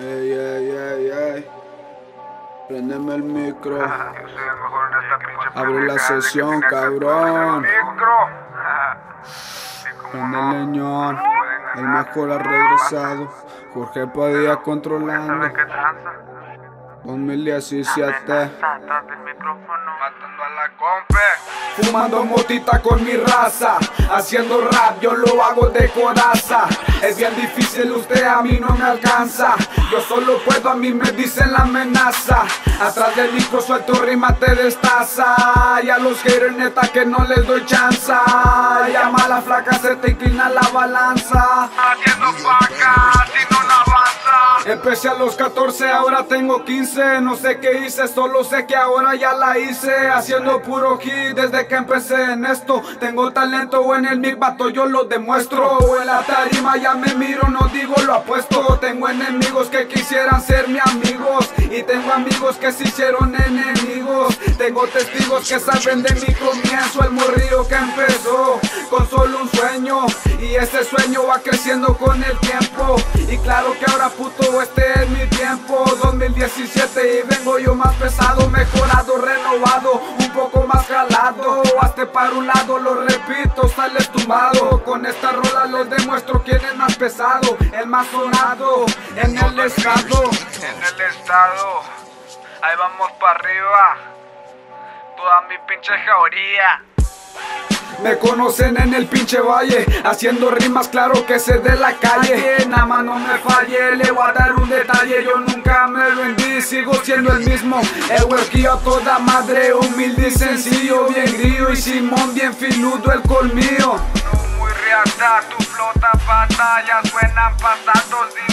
Ey, ey, ey, ey. Prendeme el micro. Yo soy el mejor en esta pinche Abre la sesión, cabrón. Prende el leñón. El mejor ha regresado. Jorge Padilla controlando. ¿Saben qué tranza? 2017. Micrófono. Matando a la compa. Fumando motita con mi raza, haciendo rap, yo lo hago de coraza. Es bien difícil, usted a mí no me alcanza. Yo solo puedo, a mí me dicen la amenaza. Atrás del micro suelto rima te destaza. Y a los haters neta que no les doy chance. Llama a la flaca, se te inclina la balanza. Haciendo paca, Empecé a los 14, ahora tengo 15. No sé qué hice, solo sé que ahora ya la hice. Haciendo puro hit desde que empecé en esto. Tengo talento en el mic, vato, yo lo demuestro. En la tarima ya me miro, no digo lo apuesto. Tengo enemigos que quisieran ser mi amigos. Y tengo amigos que se hicieron enemigos. Tengo testigos que saben de mi comienzo. El morrillo que empezó con solo un sueño. Y ese sueño va creciendo con el tiempo. Y claro que ahora puto este es mi tiempo 2017 y vengo yo más pesado Mejorado, renovado, un poco más jalado Hazte para un lado, lo repito, sales tumbado Con esta rola lo demuestro quién es más pesado El más sonado en el estado En el estado. Ahí vamos para arriba. Toda mi pinche jauría. Me conocen en el pinche valle, haciendo rimas, claro que sé de la calle. Nada más no me falle, le voy a dar un detalle. Yo nunca me rendí, sigo siendo el mismo. El huerquillo a toda madre, humilde y sencillo. Bien grillo y Simón, bien filudo el colmillo. No muy reata, tu flota batallas suenan pasados.